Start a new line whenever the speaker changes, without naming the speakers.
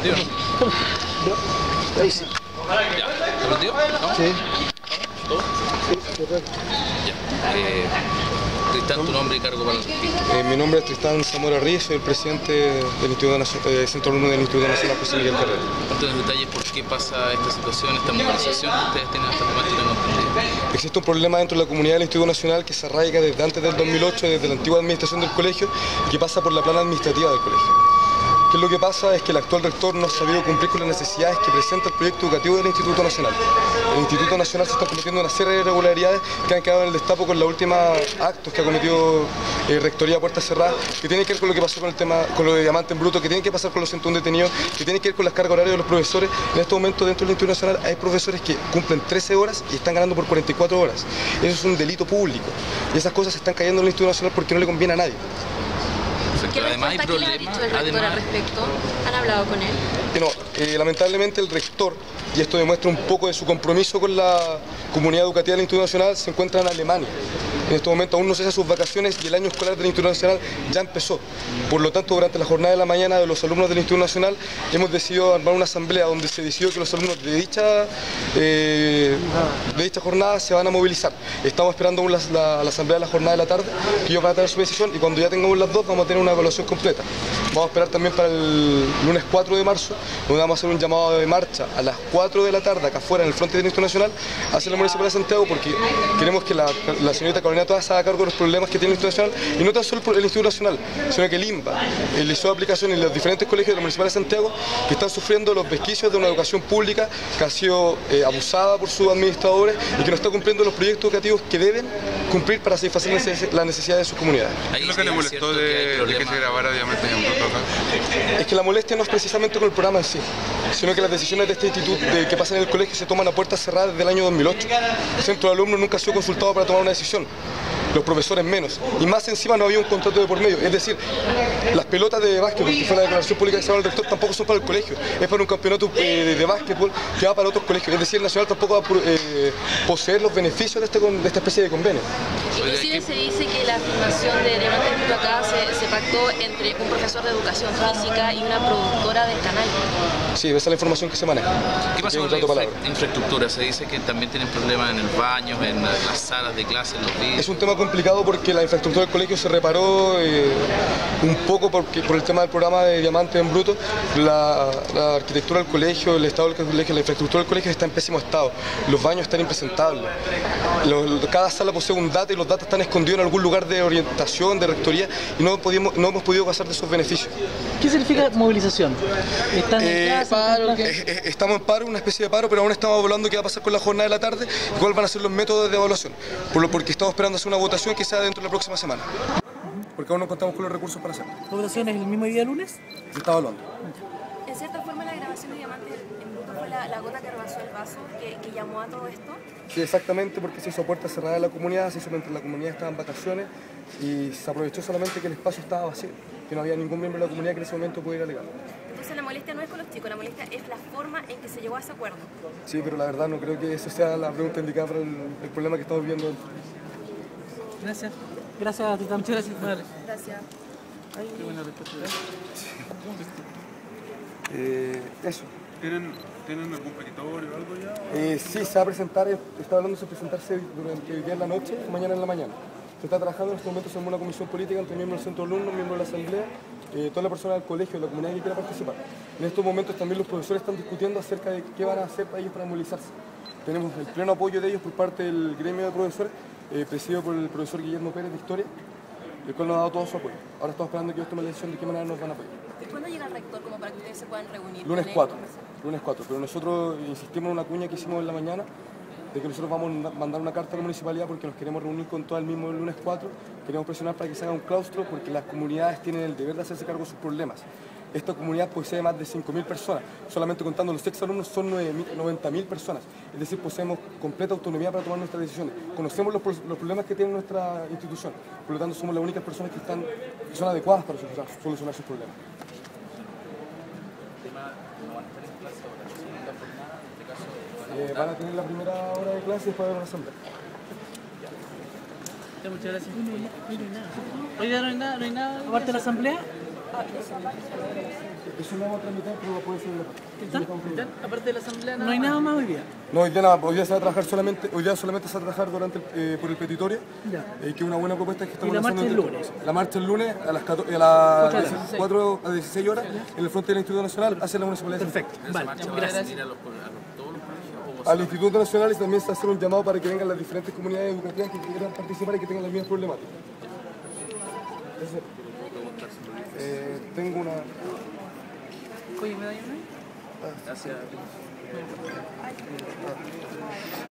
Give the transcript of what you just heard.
¿Lo prendió? ¿No?
Sí.
¿Todo?
Sí, correcto.
Ya. Eh, Tristán, tu nombre y cargo para el
Eh, mi nombre es Tristán Zamora Ríos, soy el presidente del Instituto Nacio- eh, Centro Alumno del Instituto Nacional José Miguel Carrera.
Cuéntanos detalles por qué pasa esta situación, esta movilización que ustedes tienen hasta el momento.
Existe un problema dentro de la comunidad del Instituto Nacional que se arraiga desde antes del 2008, desde la antigua administración del colegio y que pasa por la plana administrativa del colegio. ¿Qué es lo que pasa? Es que el actual rector no ha sabido cumplir con las necesidades que presenta el proyecto educativo del Instituto Nacional. El Instituto Nacional se está cometiendo una serie de irregularidades que han quedado en el destapo con los últimos actos que ha cometido eh, Rectoría Puerta Cerrada, que tienen que ver con lo que pasó con el tema, con lo de Diamante en Bruto, que tienen que pasar con los 101 detenidos, que tienen que ver con las cargas horarias de los profesores. En este momento dentro del Instituto Nacional hay profesores que cumplen 13 horas y están ganando por 44 horas. Eso es un delito público. Y esas cosas se están cayendo en el Instituto Nacional porque no le conviene a nadie.
¿Qué
Además hay
que le ha
problemas,
dicho el rector al
además,
respecto? ¿Han hablado con él?
No, eh, lamentablemente el rector, y esto demuestra un poco de su compromiso con la comunidad educativa del Instituto Nacional, se encuentra en Alemania. En este momento aún no cesa sus vacaciones y el año escolar del Instituto Nacional ya empezó. Por lo tanto, durante la jornada de la mañana de los alumnos del Instituto Nacional hemos decidido armar una asamblea donde se decidió que los alumnos de dicha, eh, de dicha jornada se van a movilizar. Estamos esperando aún la, la- la asamblea de la jornada de la tarde, que ellos van a tener su decisión y cuando ya tengamos las dos vamos a tener una evaluación completa. Vamos a esperar también para el lunes 4 de marzo, donde vamos a hacer un llamado de marcha a las 4 de la tarde, acá afuera, en el frente Instituto Nacional, hacia la Municipalidad de Santiago, porque queremos que la, la señorita Carolina Toda se haga cargo de los problemas que tiene el Instituto Nacional, y no tan solo el Instituto Nacional, sino que el INBA, el Liceo de Aplicación y los diferentes colegios de la Municipalidad de Santiago, que están sufriendo los vesquicios de una educación pública que ha sido eh, abusada por sus administradores y que no está cumpliendo los proyectos educativos que deben cumplir para satisfacer las neces- las necesidades de sus comunidades.
ahí
¿Qué es lo que le
es
molestó de que se grabara Diamante en Bruto?
Es que la molestia no es precisamente con el programa en sí, sino que las decisiones de este instituto de que pasan en el colegio se toman a puertas cerradas desde el año 2008. El centro de alumnos nunca ha sido consultado para tomar una decisión. Los profesores menos. Y más encima no había un contrato de por medio. Es decir, las pelotas de básquetbol, que fue la declaración pública que se el rector, tampoco son para el colegio. Es para un campeonato eh, de, de básquetbol que va para otros colegios. Es decir, el Nacional tampoco va a eh, poseer los beneficios de, este, de esta especie de convenio.
Inclusive se dice que la filmación de Diamante acá pactó entre un profesor de educación física y una productora del canal.
Sí, esa es la información que se maneja.
¿Qué pasa con la infra-
palabra.
infraestructura? Se dice que también tienen problemas en el baño, en las salas de clase, en los vídeos.
Es un tema complicado porque la infraestructura del colegio se reparó eh, un poco porque, por el tema del programa de Diamante en Bruto. La, la arquitectura del colegio, el estado del colegio, la infraestructura del colegio está en pésimo estado. Los baños están impresentables. Los- los- cada sala posee un data y los datos están escondidos en algún lugar de orientación, de rectoría, y no, podíamos, no hemos podido gozar de esos beneficios.
¿Qué significa movilización? ¿Están en
Eh,
clase? ¿Están en clase?
Eh, eh, Estamos en paro, una especie de paro, pero aún estamos evaluando qué va a pasar con la jornada de la tarde y cuáles van a ser los métodos de evaluación. Por lo, porque estamos esperando hacer una votación que sea dentro de la próxima semana. Porque aún no contamos con los recursos para hacerlo.
¿La votación es el mismo día lunes?
Se está evaluando.
En cierta forma, la grabación de Diamante fue la, la gota que rebasó el vaso, que, que llamó a todo esto.
Sí, exactamente, porque se hizo a puerta cerrada de la comunidad, se hizo mientras la comunidad estaba en vacaciones y se aprovechó solamente que el espacio estaba vacío, que no había ningún miembro de la comunidad que en ese momento pudiera alegar.
Entonces, la molestia no es con los chicos, la molestia es la forma en que se llegó a ese acuerdo.
Sí, pero la verdad no creo que eso sea la pregunta indicada para el, el problema que estamos viendo.
Gracias. Gracias, Tita. Muchas gracias. Vale.
Gracias.
Qué buena respuesta.
Eh, eso.
¿Tienen, ¿Tienen algún petitorio o algo ya?
Eh, sí, se va a presentar, eh, está hablando de presentarse durante el día en la noche y mañana en la mañana. Se está trabajando en este momento, se armó una comisión política entre miembros del centro de alumnos, miembros de la asamblea, eh, toda la persona del colegio, de la comunidad que quiera participar. En estos momentos también los profesores están discutiendo acerca de qué van a hacer para ellos para movilizarse. Tenemos el pleno apoyo de ellos por parte del gremio de profesores, presidido por el profesor Guillermo Pérez de Historia, el cual nos ha dado todo su apoyo. Ahora estamos esperando que ellos tomen la decisión de qué manera nos van a apoyar.
¿Cuándo llega el rector como para que ustedes se puedan reunir?
Lunes
con él y
4,
conversar?
lunes 4, pero nosotros insistimos en una cuña que hicimos en la mañana de que nosotros vamos a mandar una carta a la municipalidad porque nos queremos reunir con todo el mismo lunes 4, queremos presionar para que se haga un claustro porque las comunidades tienen el deber de hacerse cargo de sus problemas. Esta comunidad posee más de 5.000 personas, solamente contando los exalumnos son 90.000 personas, es decir, poseemos completa autonomía para tomar nuestras decisiones. Conocemos los, pro- los problemas que tiene nuestra institución, por lo tanto somos las únicas personas que, están, que son adecuadas para solucionar, solucionar sus problemas. Eh, van a tener la primera hora de clase y después haber una asamblea.
Muchas gracias. Hoy día no hay nada, no hay nada. Aparte de la asamblea,
Eso lo vamos a tramitar, pero puede ser
¿Está? Aparte de la asamblea, no hay nada más hoy día.
No, hoy día, nada, hoy día se va a trabajar solamente, hoy día solamente se va a trabajar durante el, eh, por el petitorio, eh, que es una buena propuesta que estamos
¿Y la marcha el lunes?
La marcha el lunes a las, 14 a las
Cuatro horas.
4 a 16 horas en el frente del Instituto Nacional hacia la Municipalidad. de
Perfecto. Vale, gracias.
Al Instituto Nacional y también se va a hacer un llamado para que vengan las diferentes comunidades educativas que quieran participar y que tengan las mismas problemáticas. Eh, tengo una...
Oye, ¿me da una?
Gracias.